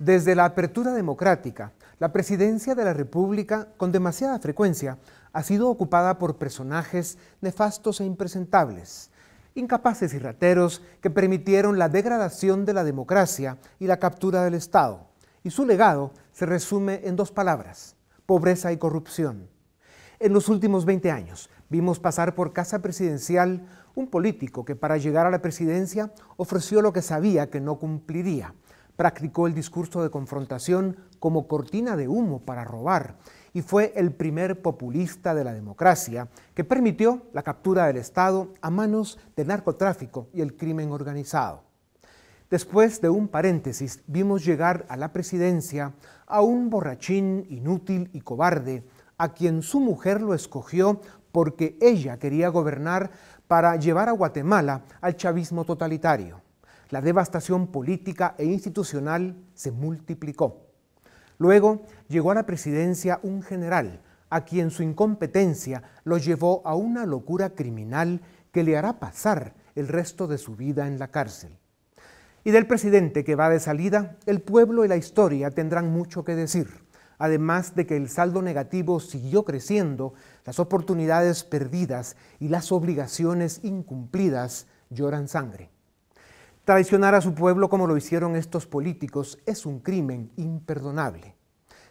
Desde la apertura democrática, la presidencia de la República, con demasiada frecuencia, ha sido ocupada por personajes nefastos e impresentables, incapaces y rateros que permitieron la degradación de la democracia y la captura del Estado. Y su legado se resume en dos palabras, pobreza y corrupción. En los últimos 20 años vimos pasar por casa presidencial un político que para llegar a la presidencia ofreció lo que sabía que no cumpliría, practicó el discurso de confrontación como cortina de humo para robar y fue el primer populista de la democracia que permitió la captura del Estado a manos del narcotráfico y el crimen organizado. Después de un paréntesis, vimos llegar a la presidencia a un borrachín inútil y cobarde, a quien su mujer lo escogió porque ella quería gobernar para llevar a Guatemala al chavismo totalitario la devastación política e institucional se multiplicó. Luego llegó a la presidencia un general a quien su incompetencia lo llevó a una locura criminal que le hará pasar el resto de su vida en la cárcel. Y del presidente que va de salida, el pueblo y la historia tendrán mucho que decir, además de que el saldo negativo siguió creciendo, las oportunidades perdidas y las obligaciones incumplidas lloran sangre. Traicionar a su pueblo como lo hicieron estos políticos es un crimen imperdonable.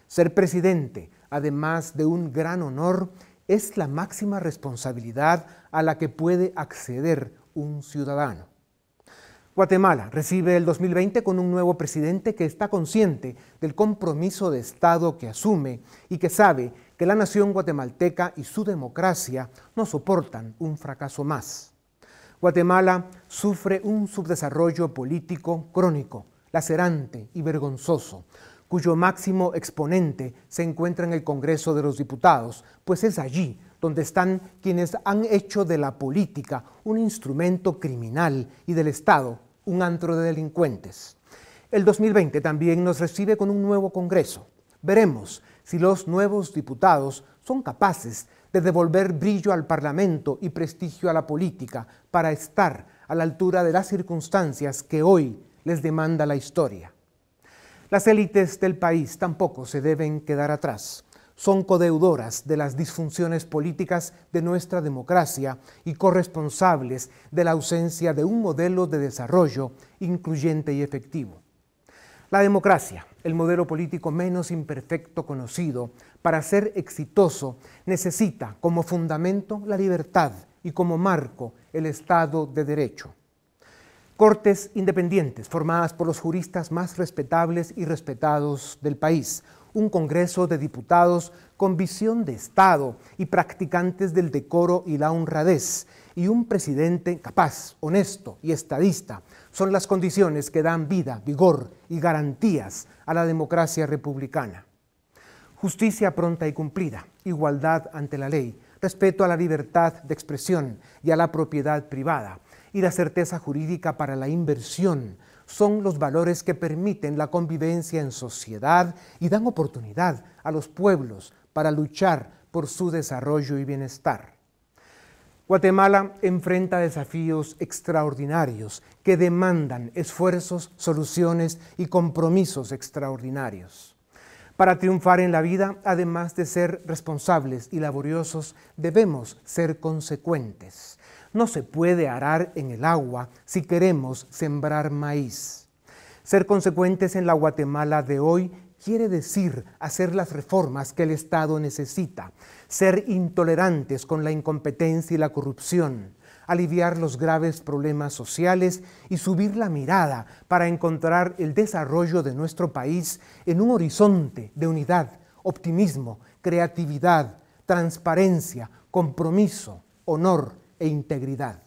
Ser presidente, además de un gran honor, es la máxima responsabilidad a la que puede acceder un ciudadano. Guatemala recibe el 2020 con un nuevo presidente que está consciente del compromiso de Estado que asume y que sabe que la nación guatemalteca y su democracia no soportan un fracaso más. Guatemala sufre un subdesarrollo político crónico, lacerante y vergonzoso, cuyo máximo exponente se encuentra en el Congreso de los Diputados, pues es allí donde están quienes han hecho de la política un instrumento criminal y del Estado un antro de delincuentes. El 2020 también nos recibe con un nuevo Congreso. Veremos si los nuevos diputados son capaces devolver brillo al Parlamento y prestigio a la política para estar a la altura de las circunstancias que hoy les demanda la historia. Las élites del país tampoco se deben quedar atrás. Son codeudoras de las disfunciones políticas de nuestra democracia y corresponsables de la ausencia de un modelo de desarrollo incluyente y efectivo. La democracia, el modelo político menos imperfecto conocido, para ser exitoso necesita como fundamento la libertad y como marco el Estado de Derecho. Cortes independientes formadas por los juristas más respetables y respetados del país, un Congreso de Diputados con visión de Estado y practicantes del decoro y la honradez, y un presidente capaz, honesto y estadista, son las condiciones que dan vida, vigor y garantías a la democracia republicana. Justicia pronta y cumplida, igualdad ante la ley, respeto a la libertad de expresión y a la propiedad privada, y la certeza jurídica para la inversión son los valores que permiten la convivencia en sociedad y dan oportunidad a los pueblos para luchar por su desarrollo y bienestar. Guatemala enfrenta desafíos extraordinarios que demandan esfuerzos, soluciones y compromisos extraordinarios. Para triunfar en la vida, además de ser responsables y laboriosos, debemos ser consecuentes. No se puede arar en el agua si queremos sembrar maíz. Ser consecuentes en la Guatemala de hoy quiere decir hacer las reformas que el Estado necesita, ser intolerantes con la incompetencia y la corrupción, aliviar los graves problemas sociales y subir la mirada para encontrar el desarrollo de nuestro país en un horizonte de unidad, optimismo, creatividad, transparencia, compromiso, honor e integridad.